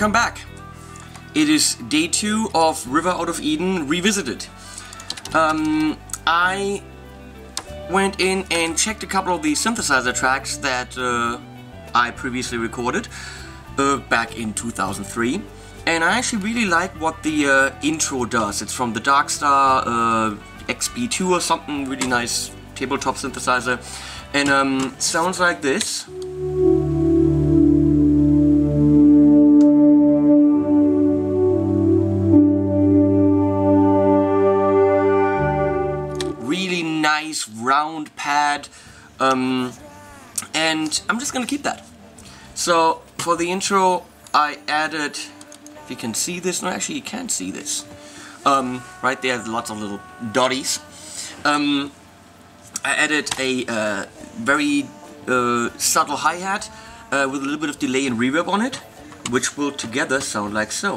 Welcome back. It is day two of River Out of Eden Revisited. Um, I went in and checked a couple of the synthesizer tracks that uh, I previously recorded uh, back in 2003 and I actually really like what the uh, intro does. It's from the Darkstar uh, XP2 or something, really nice tabletop synthesizer and um, sounds like this. Really nice round pad um, and I'm just gonna keep that. So for the intro I added, if you can see this, no actually you can't see this. Um, right there lots of little dotties. Um, I added a uh, very uh, subtle hi-hat uh, with a little bit of delay and reverb on it, which will together sound like so.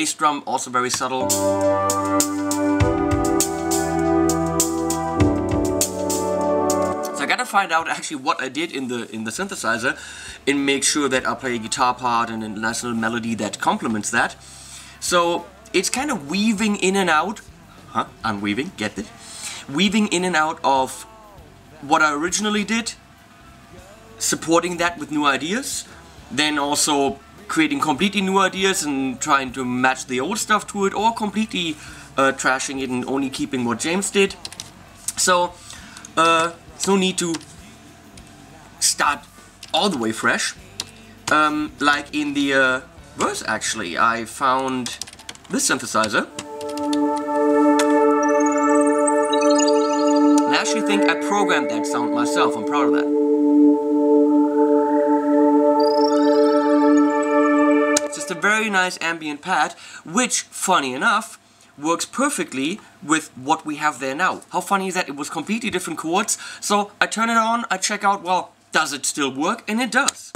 Bass drum, also very subtle. So I gotta find out actually what I did in the in the synthesizer and make sure that I play a guitar part and a nice little melody that complements that. So it's kind of weaving in and out. Huh? I'm weaving, get it? Weaving in and out of what I originally did, supporting that with new ideas, then also creating completely new ideas and trying to match the old stuff to it or completely uh, trashing it and only keeping what James did. So, uh, there's no need to start all the way fresh. Um, like in the uh, verse actually, I found this synthesizer. I actually think I programmed that sound myself, I'm proud of that. Very nice ambient pad, which, funny enough, works perfectly with what we have there now. How funny is that? It was completely different chords, so I turn it on, I check out, well, does it still work? And it does.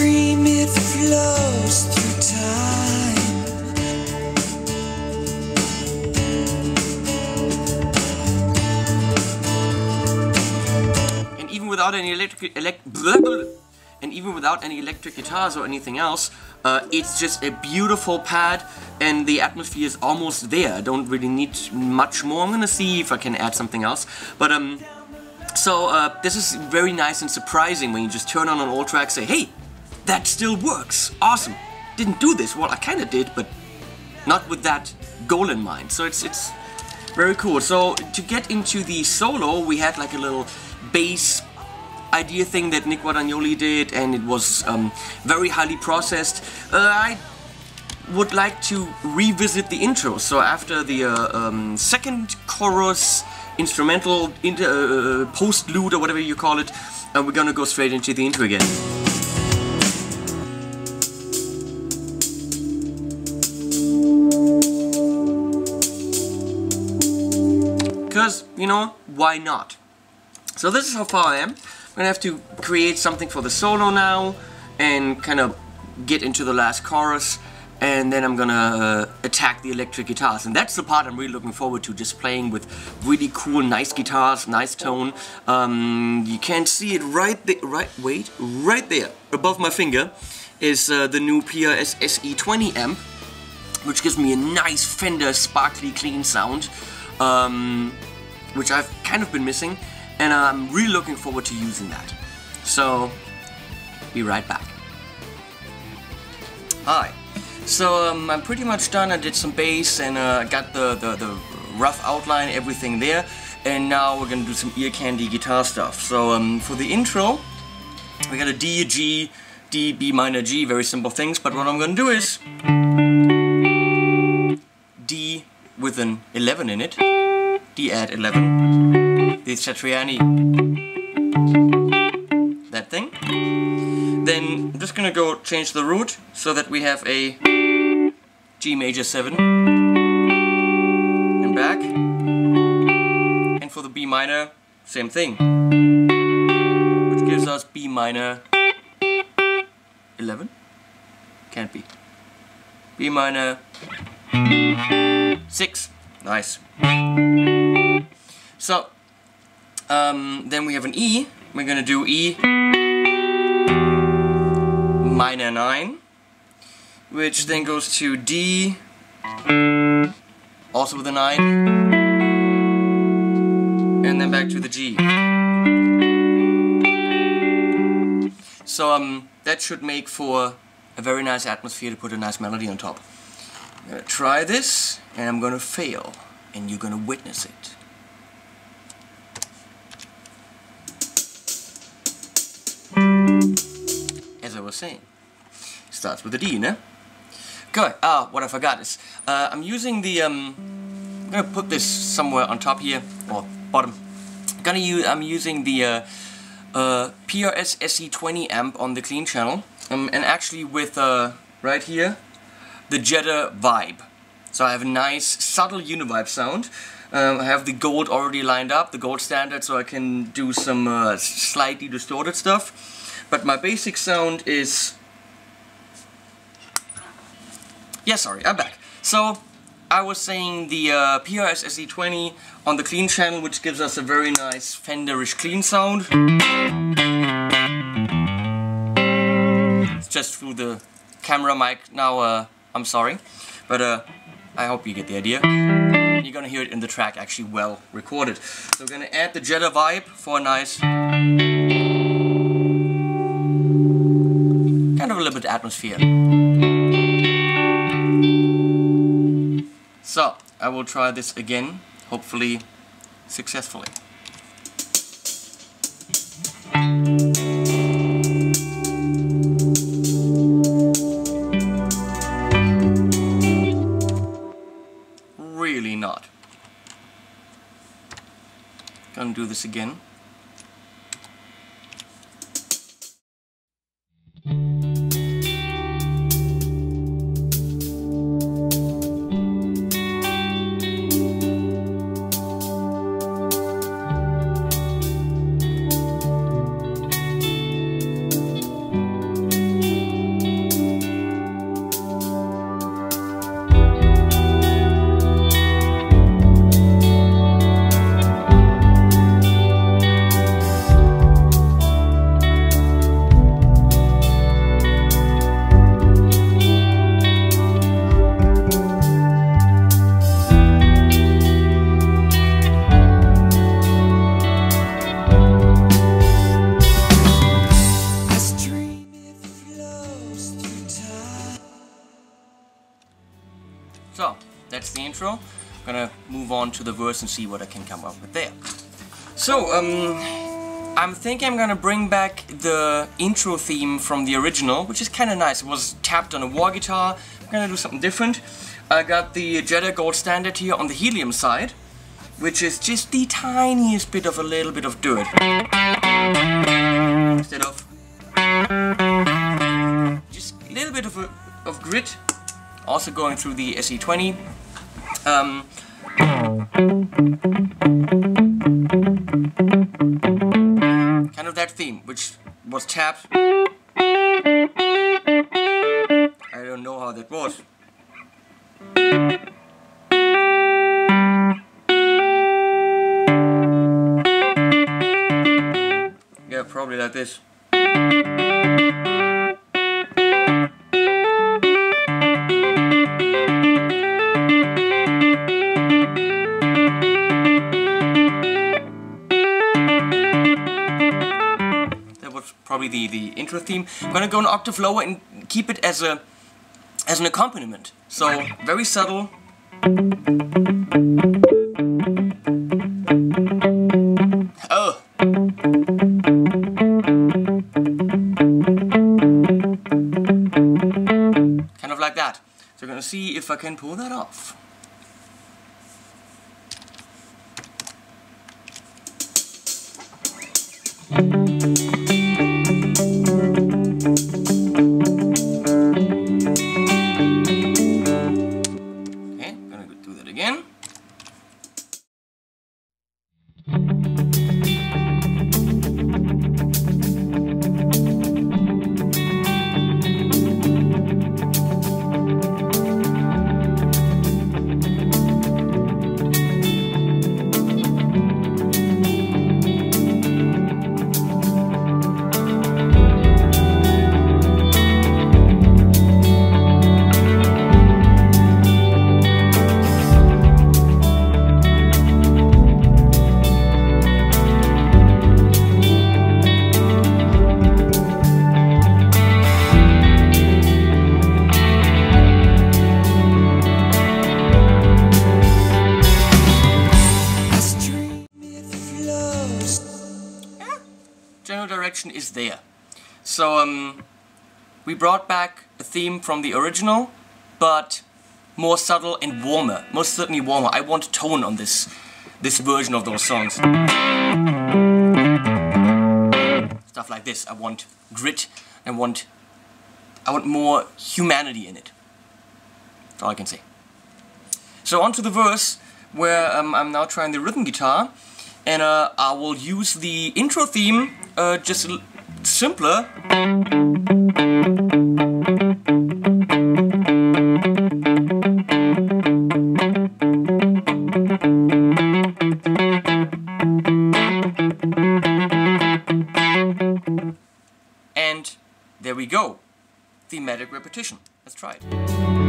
And even without any electric, elect and even without any electric guitars or anything else, uh, it's just a beautiful pad and the atmosphere is almost there. I don't really need much more. I'm gonna see if I can add something else. But um, so uh, this is very nice and surprising when you just turn on an old track say, hey, that still works. Awesome. Didn't do this. Well, I kind of did, but not with that goal in mind. So it's it's very cool. So to get into the solo, we had like a little bass idea thing that Nick Guadagnoli did and it was um, very highly processed. Uh, I would like to revisit the intro. So after the uh, um, second chorus, instrumental, inter, uh, postlude or whatever you call it, uh, we're gonna go straight into the intro again. Because, you know, why not? So this is how far I am. I'm gonna have to create something for the solo now and kind of get into the last chorus. And then I'm gonna uh, attack the electric guitars. And that's the part I'm really looking forward to just playing with really cool nice guitars nice tone. Um, you can't see it right there right wait right there above my finger is uh, the new PRS SE20 amp which gives me a nice Fender sparkly clean sound um, which I've kind of been missing and I'm really looking forward to using that. So, be right back. Hi. So um, I'm pretty much done. I did some bass and uh, got the, the, the rough outline, everything there. And now we're gonna do some ear candy guitar stuff. So um, for the intro, we got a D, G, D, B minor, G, very simple things. But what I'm gonna do is D with an 11 in it, D add 11, the Satriani that thing. Then I'm just gonna go change the root so that we have a G major 7, and back. And for the B minor, same thing. Which gives us B minor 11? Can't be. B minor 6. Nice. So, um, then we have an E. We're gonna do E minor 9, which then goes to D, also with a 9, and then back to the G. So um, that should make for a very nice atmosphere to put a nice melody on top. I'm gonna try this, and I'm gonna fail, and you're gonna witness it. Saying, starts with a D, no? Good. Ah, what I forgot is, uh, I'm using the, um, I'm gonna put this somewhere on top here, or bottom. I'm Gonna use, I'm using the, uh, uh, PRS SE20 amp on the clean channel, um, and actually with, uh, right here, the Jetter Vibe. So I have a nice, subtle univibe sound. Um, I have the gold already lined up, the gold standard, so I can do some uh, slightly distorted stuff. But my basic sound is... Yeah, sorry, I'm back. So, I was saying the uh, PRS SE20 on the clean channel, which gives us a very nice Fenderish clean sound. It's just through the camera mic now, uh, I'm sorry. But uh, I hope you get the idea. You're gonna hear it in the track actually well recorded. So we're gonna add the Jetter vibe for a nice little bit atmosphere. So I will try this again, hopefully successfully. Really not. Gonna do this again. So, that's the intro. I'm gonna move on to the verse and see what I can come up with there. So, um, I'm thinking I'm gonna bring back the intro theme from the original, which is kinda nice. It was tapped on a Warr guitar. I'm gonna do something different. I got the Jetter Gold Standard here on the helium side, which is just the tiniest bit of a little bit of dirt. Instead of just a little bit of, a, of grit also going through the SE20. Um, kind of that theme, which was tapped. I don't know how that was. Yeah, probably like this. Intro theme. I'm gonna go an octave lower and keep it as a as an accompaniment. So very subtle. Oh. Kind of like that. So we're gonna see if I can pull that off. Is there. So um, we brought back a theme from the original, but more subtle and warmer. Most certainly warmer. I want tone on this this version of those songs. Stuff like this. I want grit. I want I want more humanity in it. That's all I can say. So on to the verse, where um, I'm now trying the rhythm guitar, and uh, I will use the intro theme, uh, just simpler. And there we go. Thematic repetition. Let's try it.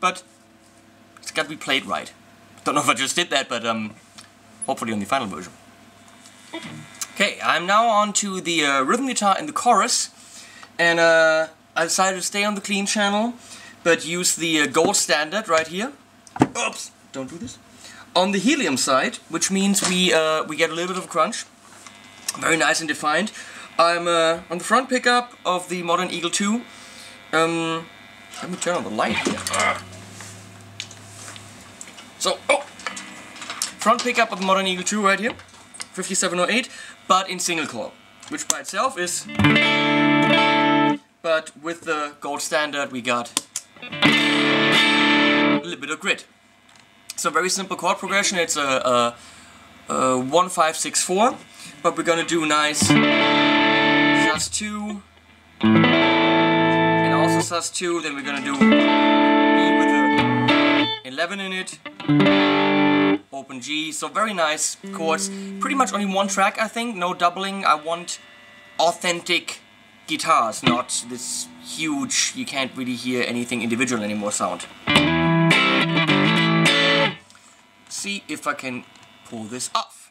But it's got to be played right. Don't know if I just did that, but um, hopefully on the final version. Okay, I'm now on to the uh, rhythm guitar in the chorus, and uh, I decided to stay on the clean channel, but use the uh, gold standard right here. Oops, don't do this. On the helium side, which means we uh, we get a little bit of a crunch, very nice and defined. I'm uh, on the front pickup of the Modern Eagle 2. Um, let me turn on the light here. So, oh, front pickup of the Modern Eagle 2 right here, 5708, but in single coil, which by itself is. But with the gold standard, we got a little bit of grit. So very simple chord progression. It's a, a, a one five six four, but we're gonna do nice just two, and sus two. Then we're gonna do with a 11 in it, open G. So very nice chords. Pretty much only one track, I think. No doubling. I want authentic guitars, not this huge. You can't really hear anything individual anymore sound. See if I can pull this off.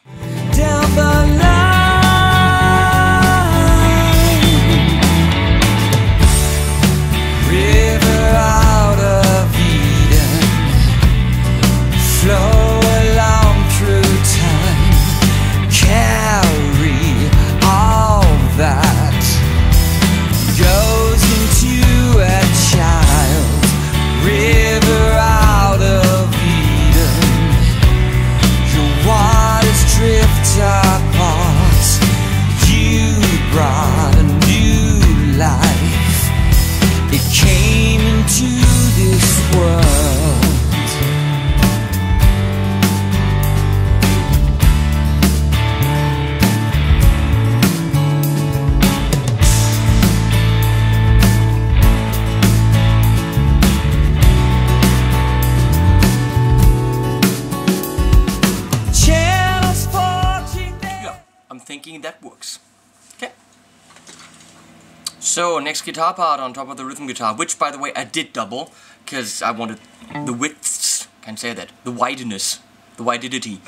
So, next guitar part on top of the rhythm guitar, which by the way I did double, because I wanted the widths, can't say that, the wideness, the wididity.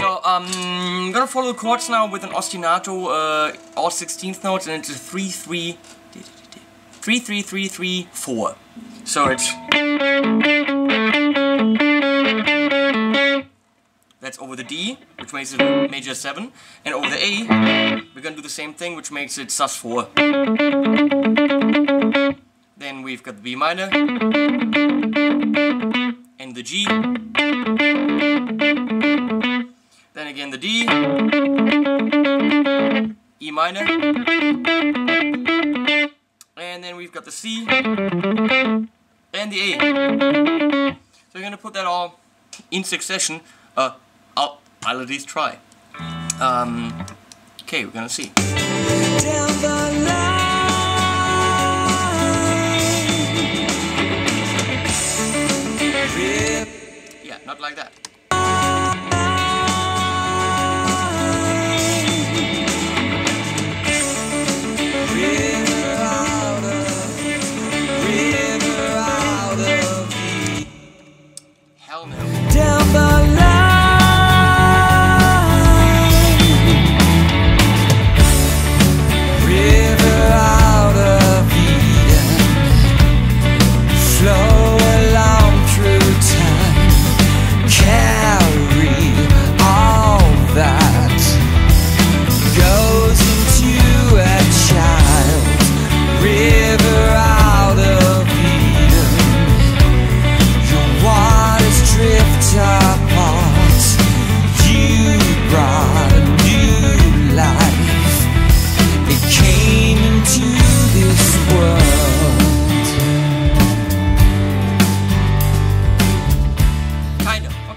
So, um, I'm gonna follow the chords now with an ostinato, uh, all 16th notes, and it's a 3 3 3 3 3 3 4. So it's. That's over the D, which makes it major 7, and over the A, we're gonna do the same thing, which makes it sus 4. Then we've got the B minor, and the G, then again the D, E minor, and then we've got the C and the A. So we're gonna put that all in succession. Uh, I'll, at least try. Um, okay, we're gonna see. down the line. Yeah, not like that.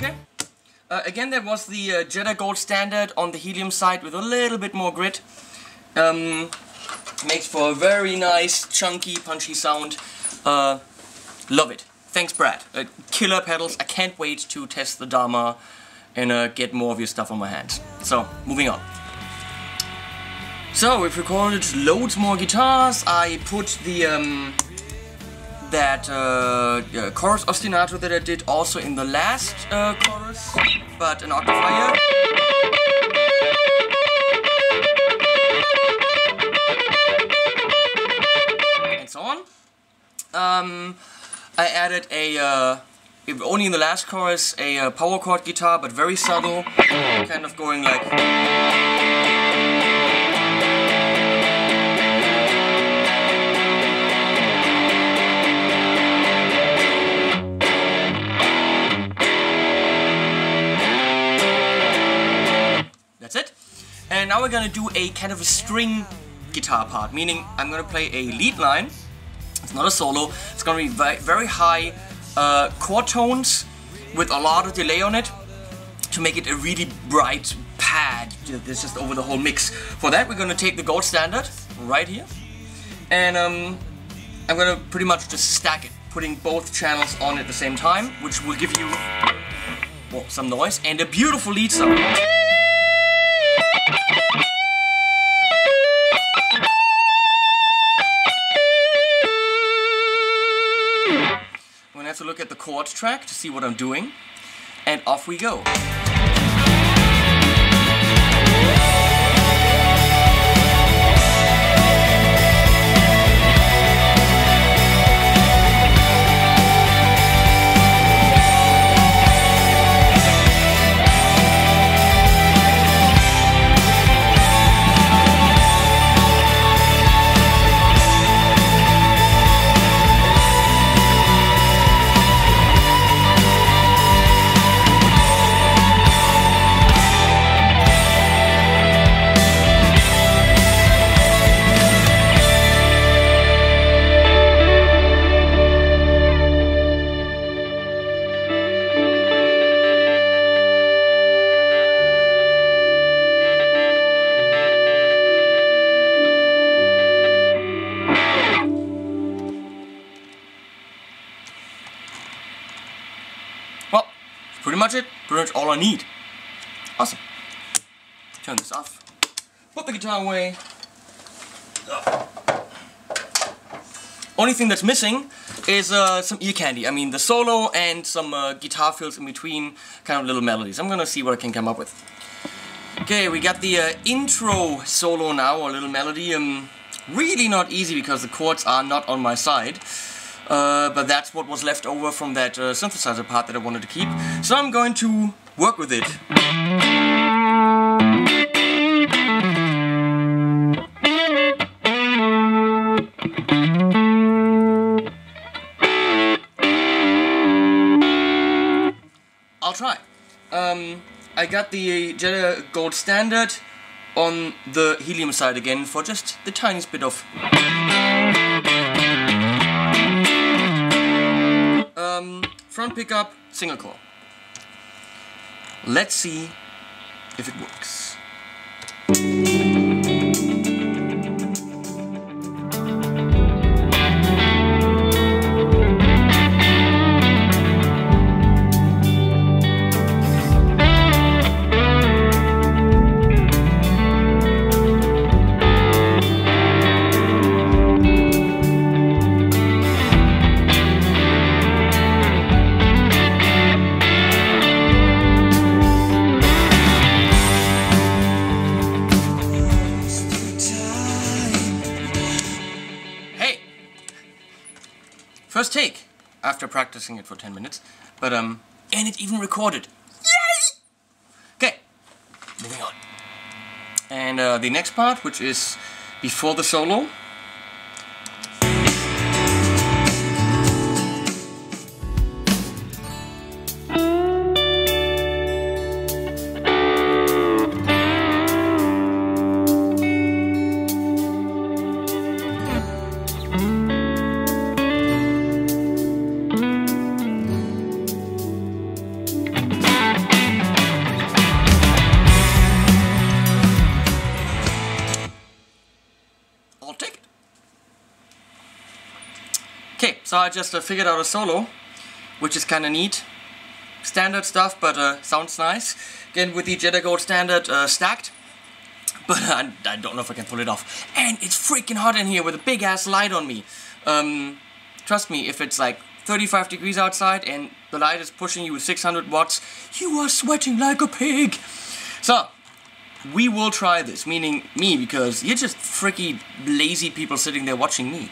Okay. Uh, again, that was the uh, Jetter Gold standard on the helium side with a little bit more grit. Um, makes for a very nice, chunky, punchy sound. Uh, love it. Thanks, Brad. Uh, killer pedals. I can't wait to test the Dharma and uh, get more of your stuff on my hands. So, moving on. So, we've recorded loads more guitars. I put the um, that uh, uh, chorus ostinato that I did also in the last uh, chorus, but an octave higher. And so on. Um, I added a, uh, only in the last chorus, a uh, power chord guitar, but very subtle, kind of going like. We're gonna do a kind of a string guitar part, meaning I'm gonna play a lead line. It's not a solo. It's gonna be very, high uh, chord tones with a lot of delay on it to make it a really bright pad that's just over the whole mix. For that, we're gonna take the gold standard right here, and um, I'm gonna pretty much just stack it, putting both channels on at the same time, which will give you well, some noise and a beautiful lead sound. Have to look at the chord track to see what I'm doing, and off we go. Pretty much all I need. Awesome. Turn this off. Put the guitar away. Only thing that's missing is uh, some ear candy. I mean, the solo and some uh, guitar fills in between, kind of little melodies. I'm gonna see what I can come up with. Okay, we got the uh, intro solo now, or little melody. Um, really not easy because the chords are not on my side. Uh, but that's what was left over from that uh, synthesizer part that I wanted to keep. So I'm going to work with it. I'll try. Um, I got the Jetter Gold Standard on the helium side again for just the tiniest bit of front pickup single coil. Let's see if it works. After practicing it for 10 minutes. But, um, and it even recorded. Yay! Okay, moving on. And uh, the next part, which is before the solo. So I just uh, figured out a solo, which is kind of neat. Standard stuff, but uh, sounds nice. Again, with the Jetter Gold Standard uh, stacked. But uh, I, I don't know if I can pull it off. And it's freaking hot in here with a big ass light on me. Um, trust me, if it's like 35 degrees outside and the light is pushing you with 600 watts, you are sweating like a pig. So, we will try this, meaning me, because you're just freaky lazy people sitting there watching me.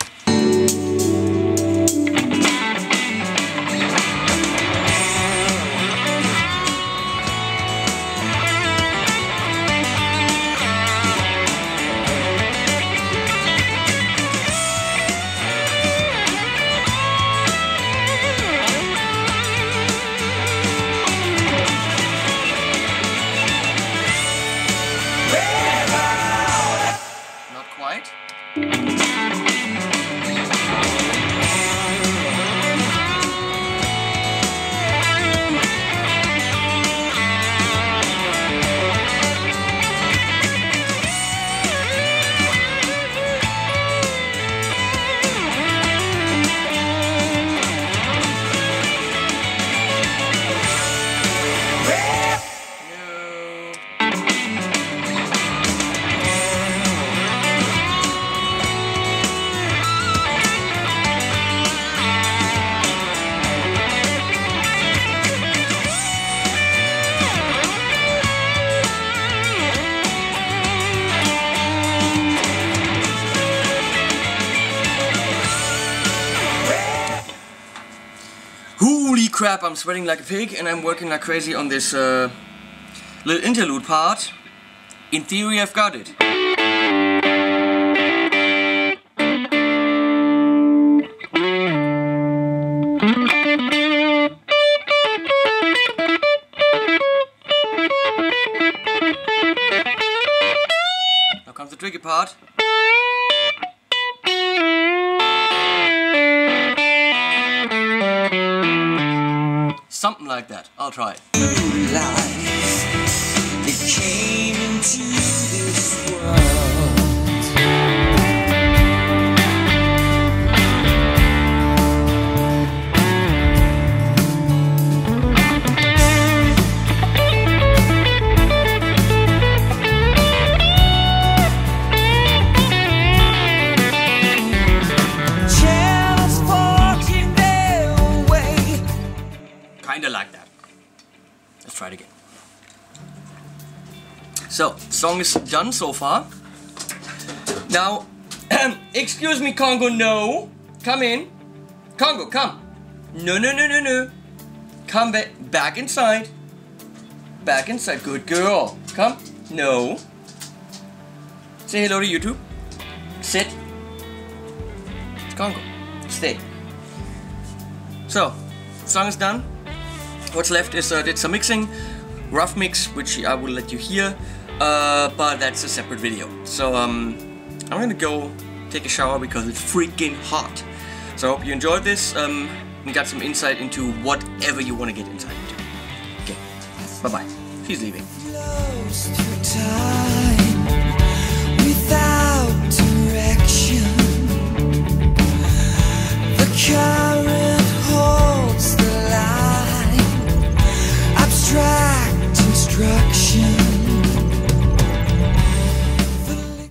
Crap, I'm sweating like a pig and I'm working like crazy on this uh, little interlude part. In theory, I've got it. Something like that. I'll try try it again. So, song is done so far. Now, excuse me, Congo, no. Come in. Congo, come. No, no, no, no, no. Come back, back inside. Back inside. Good girl. Come. No. Say hello to YouTube. Sit. Congo, stay. So, song is done. What's left is I did some mixing, rough mix, which I will let you hear, uh, but that's a separate video. So um, I'm gonna go take a shower because it's freaking hot. So I hope you enjoyed this um, and got some insight into whatever you want to get insight into. Okay, bye bye. He's leaving. Without direction, the current. abstract instruction.